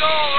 goal.